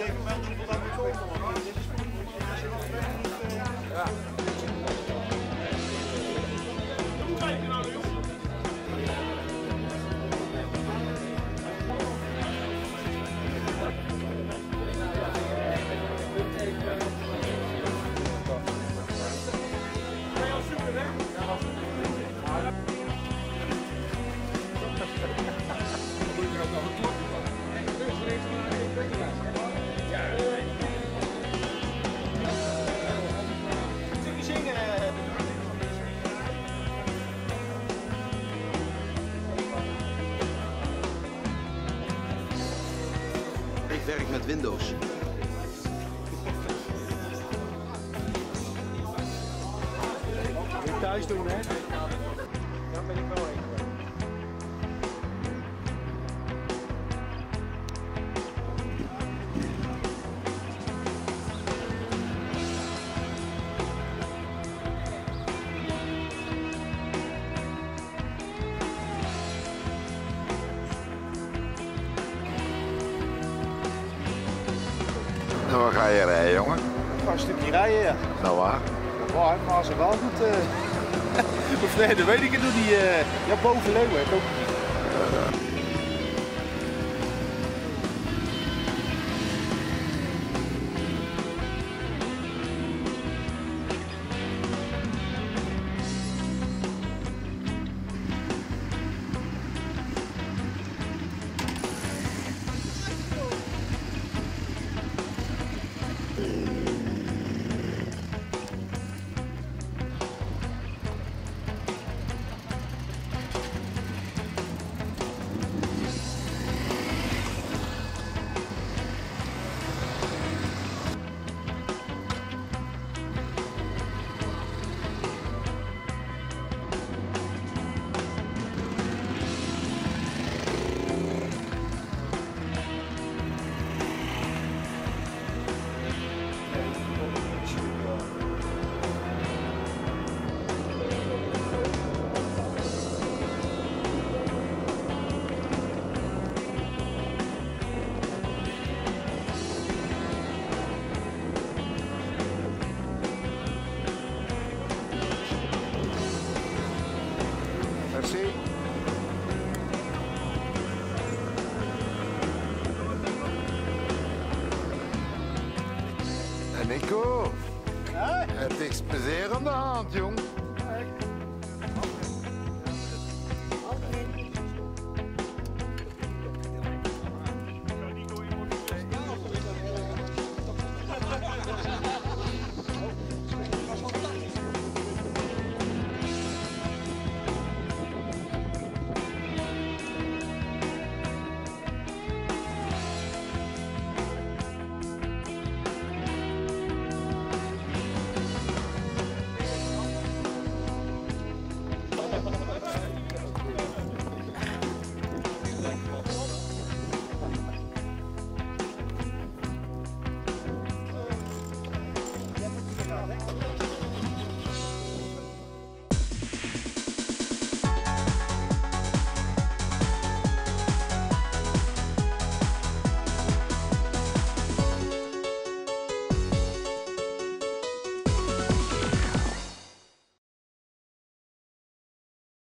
Mas. Ik werk met Windows. Thuis doen, hè? Nou, waar ga je rijden, jongen? Ik ga een stukje rijden, ja. Nou waar? Waar, maar ze wel goed. Uh... of nee, dat weet ik het nog niet. Uh... Ja, boven Leeuwen, ik ook niet. Mm. Nico, het is plezier aan de hand, jong.